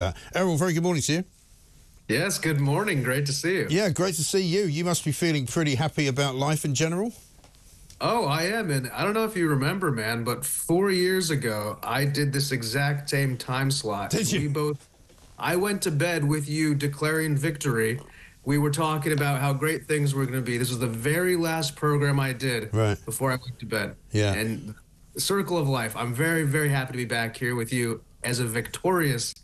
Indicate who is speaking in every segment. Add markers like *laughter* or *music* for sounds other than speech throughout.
Speaker 1: Uh, Erol, very good morning to you.
Speaker 2: Yes, good morning. Great to see you.
Speaker 1: Yeah, great to see you. You must be feeling pretty happy about life in general.
Speaker 2: Oh, I am. And I don't know if you remember, man, but four years ago, I did this exact same time slot.
Speaker 1: Did you?
Speaker 2: We both, I went to bed with you declaring victory. We were talking about how great things were going to be. This was the very last program I did
Speaker 1: Right.
Speaker 2: before I went to bed.
Speaker 1: Yeah.
Speaker 2: And Circle of Life, I'm very, very happy to be back here with you as a victorious,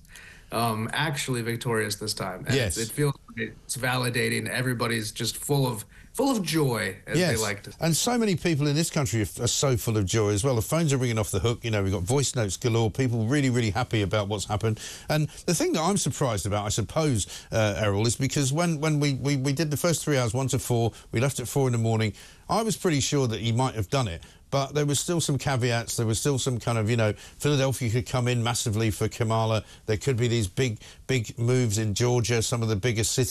Speaker 2: um, actually victorious this time. And
Speaker 1: Yes.
Speaker 2: It feels it's validating. Everybody's just full of full of joy, as
Speaker 1: yes,
Speaker 2: they like to
Speaker 1: and so many people in this country are, are so full of joy as well. The phones are ringing off the hook. You know, we've got voice notes galore. People really, really happy about what's happened. And the thing that I'm surprised about, I suppose, uh, Erol, is because when when we, we we did the first three hours, one to four, we left at four in the morning. I was pretty sure that he might have done it. But there was still some caveats. There was still some kind of, you know, Philadelphia could come in massively for Kamala. There could be these big, big moves in Georgia. Some of the biggest cities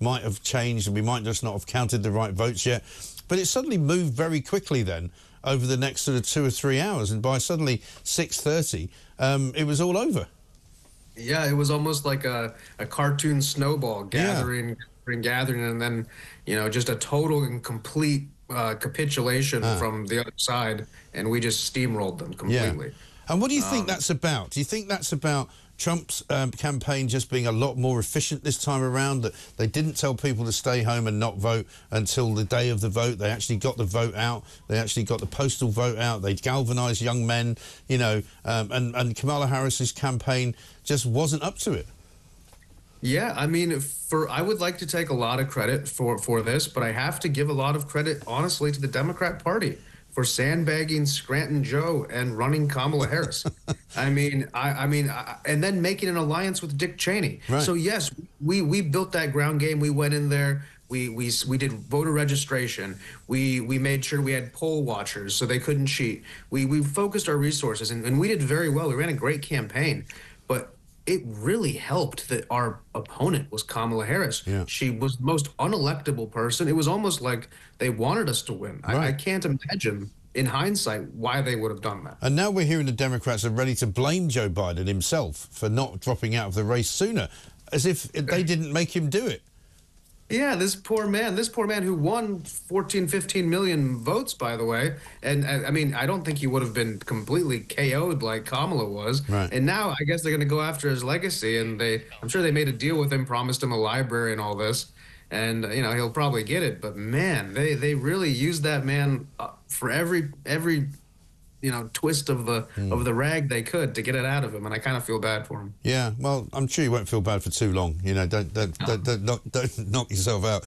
Speaker 1: might have changed, and we might just not have counted the right votes yet. But it suddenly moved very quickly then over the next sort of two or three hours, and by suddenly 6:30, um, it was all over.
Speaker 2: Yeah, it was almost like a, a cartoon snowball gathering, gathering, gathering, and then, you know, just a total and complete uh, capitulation
Speaker 1: Ah.
Speaker 2: from the other side, and we just steamrolled them completely.
Speaker 1: And what do you think
Speaker 2: Um,
Speaker 1: that's about? Do you think that's about Trump's um, campaign just being a lot more efficient this time around? That they didn't tell people to stay home and not vote until the day of the vote. They actually got the vote out. They actually got the postal vote out. They galvanised young men, you know, um, and, and Kamala Harris's campaign just wasn't up to it.
Speaker 2: Yeah, I mean, for I would like to take a lot of credit for for this, but I have to give a lot of credit, honestly, to the Democrat Party for sandbagging Scranton Joe and running Kamala Harris. *laughs* I mean, I, I mean, I, and then making an alliance with Dick Cheney.
Speaker 1: Right.
Speaker 2: So yes, we we built that ground game. We went in there. We, we, we did voter registration. We we made sure we had poll watchers so they couldn't cheat. We we focused our resources and, and we did very well. We ran a great campaign, but it really helped that our opponent was Kamala Harris.
Speaker 1: Yeah.
Speaker 2: She was the most unelectable person. It was almost like they wanted us to win. I, I can't imagine, in hindsight, why they would have done that.
Speaker 1: And now we're hearing the Democrats are ready to blame Joe Biden himself for not dropping out of the race sooner, as if they didn't make him do it.
Speaker 2: Yeah, this poor man, this poor man who won 14, 15 million votes, by the way. And uh, I mean, I don't think he would have been completely KO'd like Kamala was.
Speaker 1: Right.
Speaker 2: And now I guess they're going to go after his legacy. And they, I'm sure they made a deal with him, promised him a library and all this. And, you know, he'll probably get it. But man, they, they really used that man uh, for every, every, you know, twist of the, hmm. of the rag they could to get it out of him. And I kind of feel bad for him.
Speaker 1: Yeah, well, I'm sure you won't feel bad for too long. You know, don't don't don't, don't, knock, don't *laughs* knock yourself out.